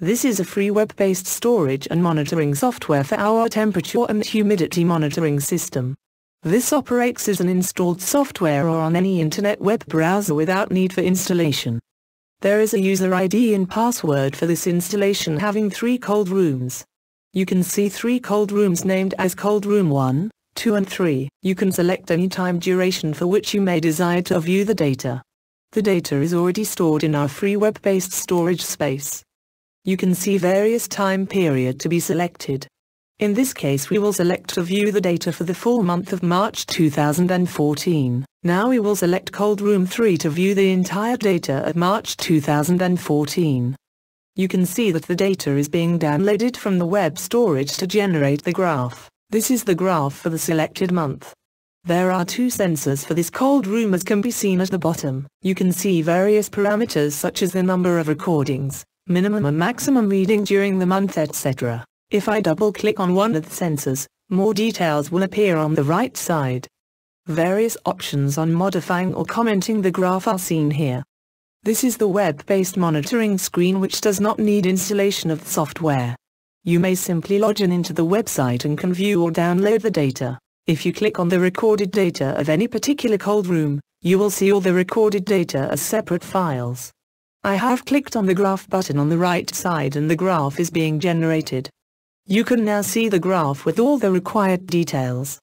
This is a free web-based storage and monitoring software for our temperature and humidity monitoring system. This operates as an installed software or on any internet web browser without need for installation. There is a user ID and password for this installation having three cold rooms. You can see three cold rooms named as cold room 1, 2 and 3. You can select any time duration for which you may desire to view the data. The data is already stored in our free web-based storage space. You can see various time period to be selected. In this case we will select to view the data for the full month of March 2014. Now we will select Cold Room 3 to view the entire data at March 2014. You can see that the data is being downloaded from the web storage to generate the graph. This is the graph for the selected month. There are two sensors for this cold room as can be seen at the bottom. You can see various parameters such as the number of recordings, minimum and maximum reading during the month etc. If I double-click on one of the sensors, more details will appear on the right side. Various options on modifying or commenting the graph are seen here. This is the web-based monitoring screen which does not need installation of the software. You may simply log in into the website and can view or download the data. If you click on the recorded data of any particular cold room, you will see all the recorded data as separate files. I have clicked on the graph button on the right side and the graph is being generated. You can now see the graph with all the required details.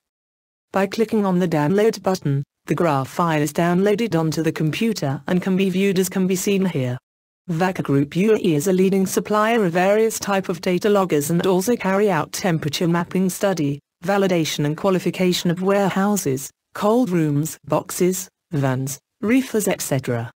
By clicking on the download button, the graph file is downloaded onto the computer and can be viewed as can be seen here. Vacker Group UAE is a leading supplier of various type of data loggers and also carry out temperature mapping study, validation and qualification of warehouses, cold rooms, boxes, vans, reefers etc.